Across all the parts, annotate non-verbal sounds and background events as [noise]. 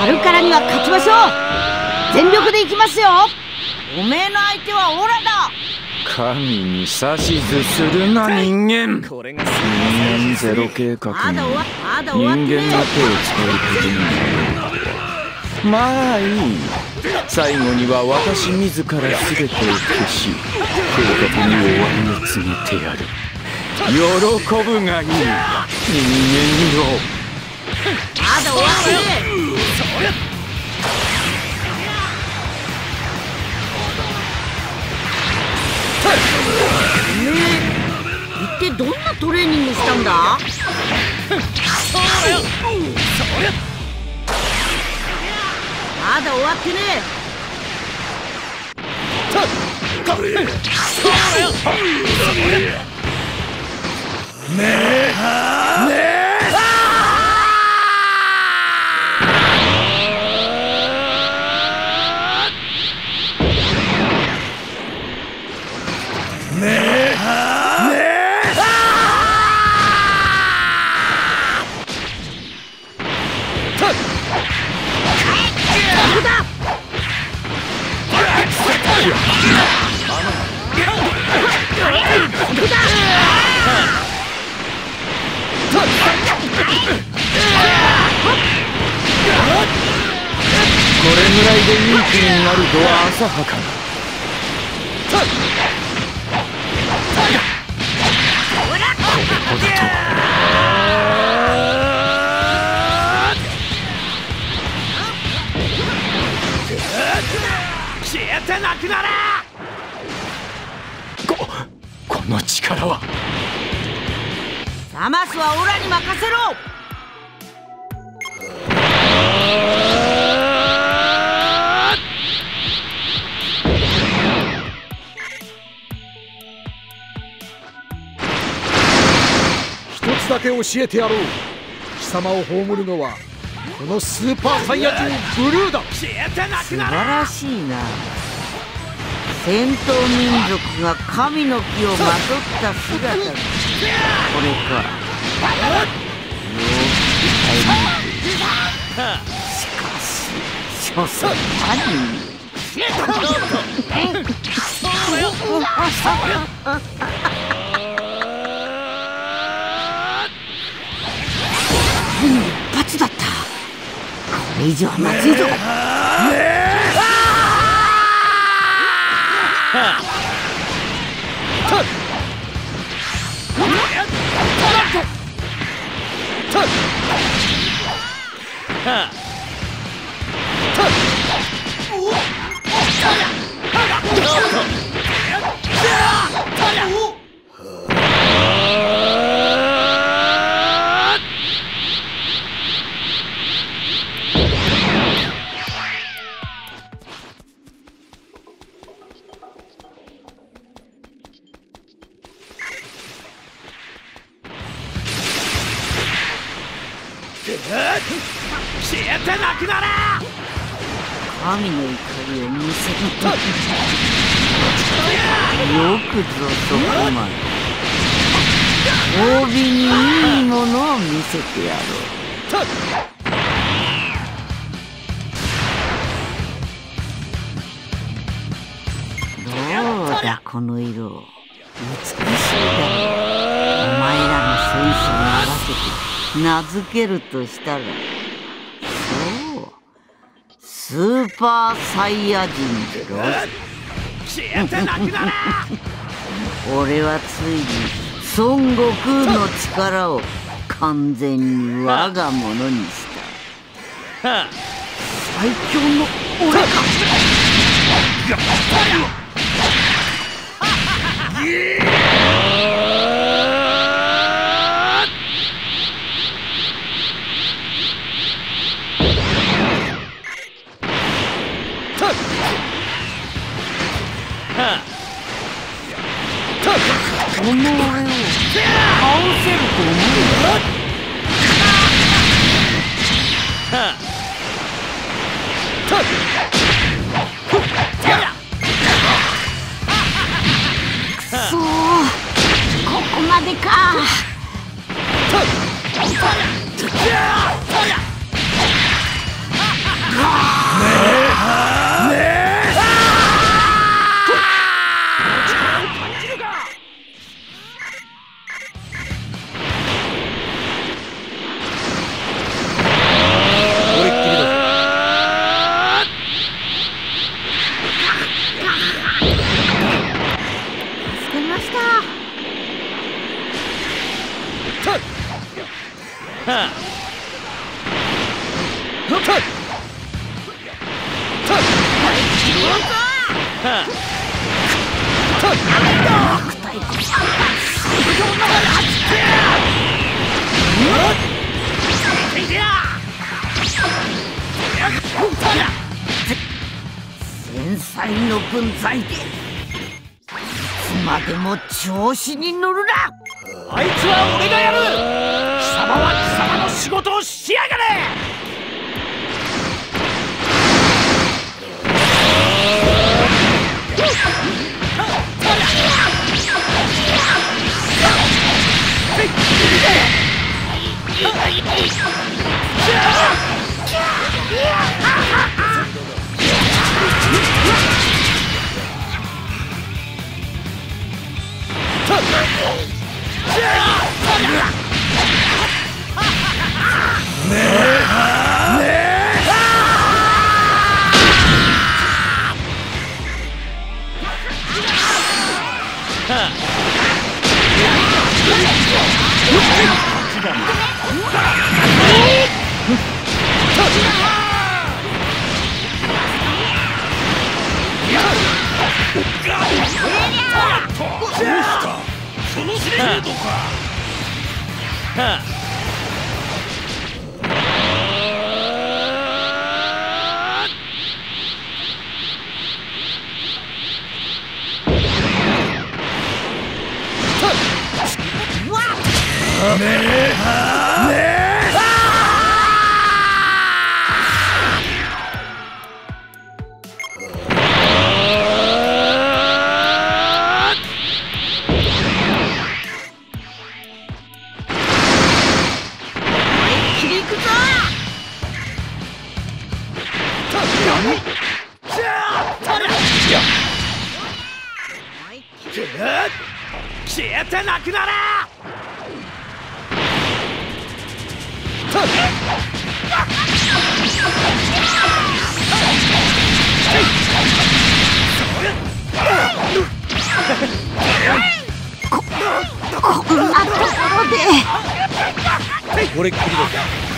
春からには勝ちましょう。全力でいきますよ。おめえの相手はオラだ。神に指図するな人間。人間ゼロ計画に人間の手を使うことにまあいい。最後には私自ら全てを消し計画に終わりを告げてやる。喜ぶがいい人間よまだ終わってね一体どんなトレーニングしたんだまだ終わってねねえねえ。これぐらいでいい気になるとは浅はかな。ここだと。消えてなくなれサマスはオラに任せろ。一つだけ教えてやろう。貴様を葬るのはこのスーパーサイヤ人ブルーだ。素晴らしいな。戦闘民族が神の木をまとった姿。だかよくタイミングしかし所詮何一発だったこれ以上はまずいぞっくぞそこまで褒美にいいものを見せてやろう。どうだこの色。美しいだろ。うお前らの戦士に合わせて名付けるとしたら。そう。スーパーサイヤ人だろ。消えてなくなれ！俺はついに孫悟空の力を完全に我がものにした。最強の俺かこの俺を倒せると思うくそーここまでないかこ繊細の分際でいつまでも調子に乗るな。あいつは俺がやる。貴様はその程度か消えてなくなれこんなところでこれっきりだ。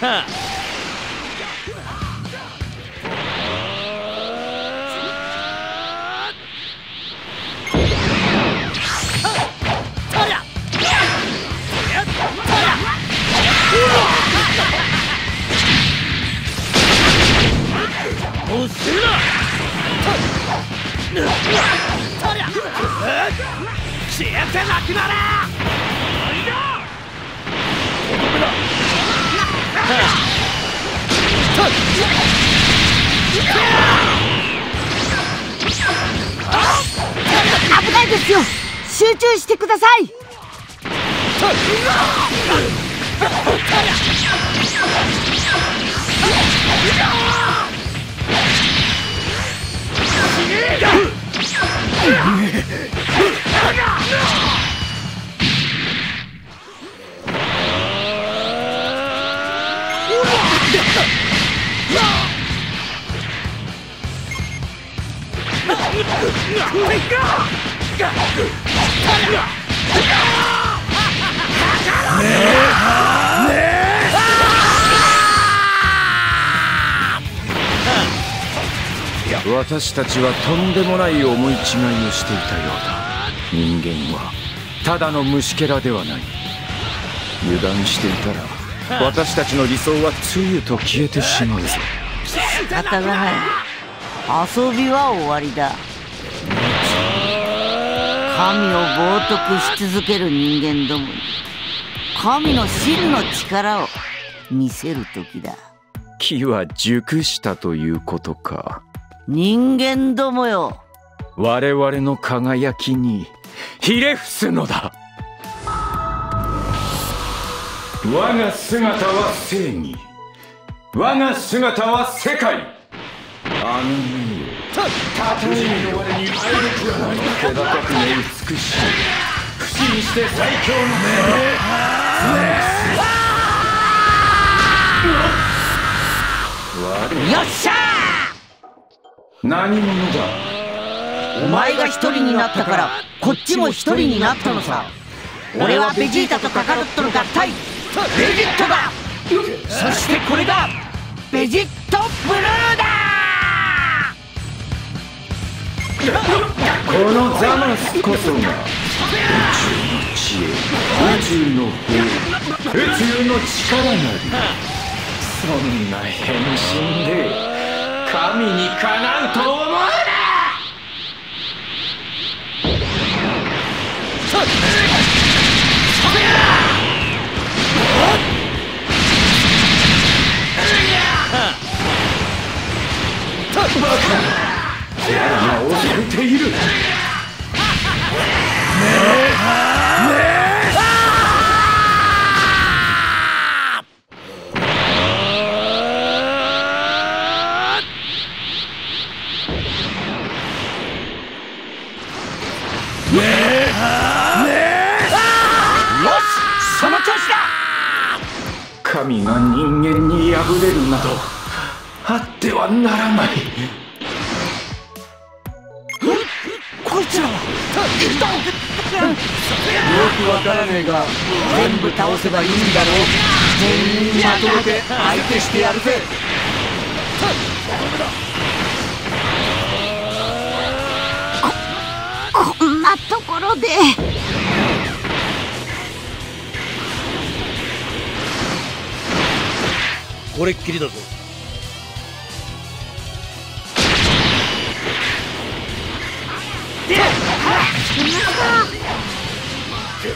ぞ [laughs] ですよ。集中してください。私たちはとんでもない思い違いをしていたようだ。人間はただの虫けらではない。油断していたら [laughs] 私たちの理想はつゆと消えてしまうぞ。仕方がない。遊びは終わりだ神を冒涜し続ける人間どもに神の真の力を見せる時だ。木は熟したということか。人間どもよ。我々の輝きにひれ伏すのだ。我が姿は正義。我が姿は世界。あの目よたとえ我に愛力がない気高くも美しい不死にして最強の目よっしゃ何者だお前が一人になったからこっちも一人になったのさ。俺はベジータとカカロットの合体。ベジットだ。そしてこれがベジットブルーだ。このザマスこそが宇宙の知恵宇宙の法宇宙の力なりそんな変身で神にかなうと思うな遅れている。その調子だ神が人間に敗れるなどあってはならない。くわからねえが全部倒せばいいんだろ全員まとめて相手してやるぜ。こんなところで。これっきりだぞ消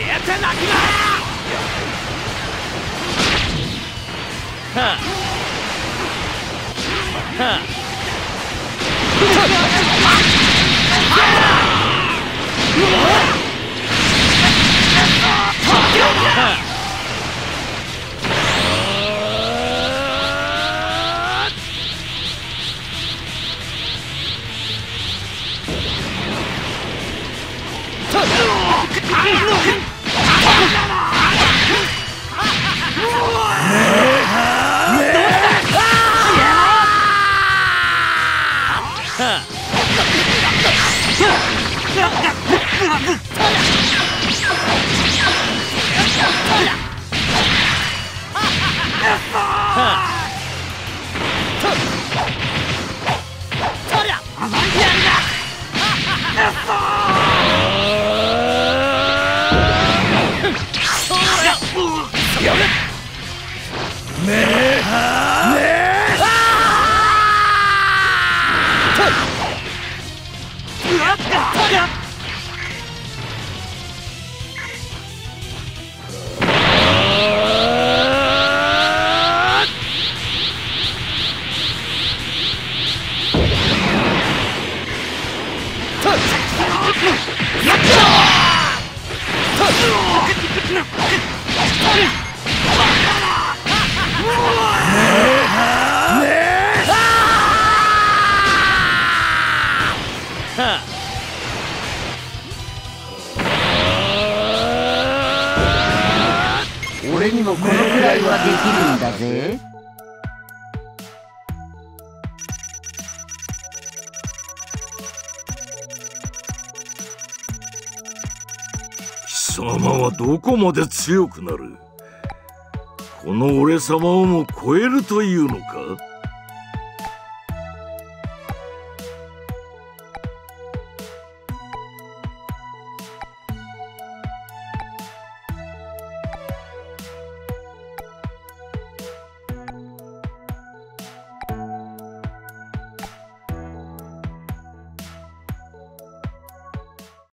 えてなく [laughs] な。俺 [laughs] 会話できるんだぜ貴様はどこまで強くなる？この俺様をも超えるというのか？